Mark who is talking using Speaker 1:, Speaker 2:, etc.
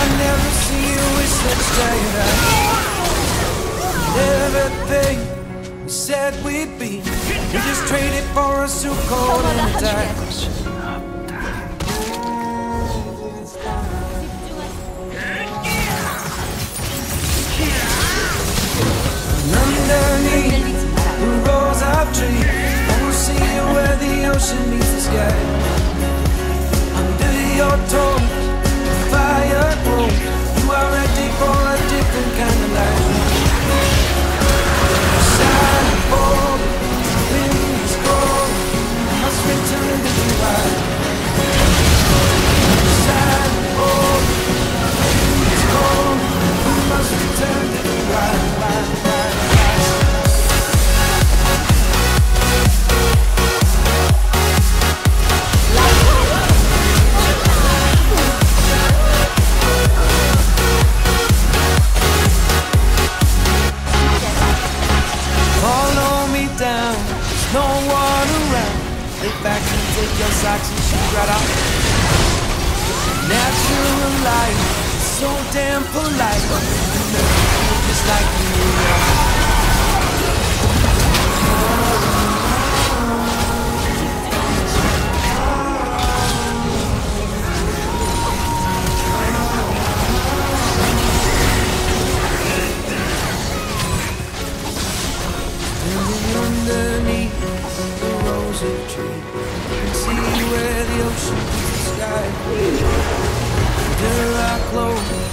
Speaker 1: I never see you with such tired eyes. Everything we said we'd be We just traded for a suit coat and a tie. Underneath the rose of tree I will see you where the ocean meets the sky. Under your toes Lay back and take your socks and shoes right off. Natural light, so damn polite. sky. There I close.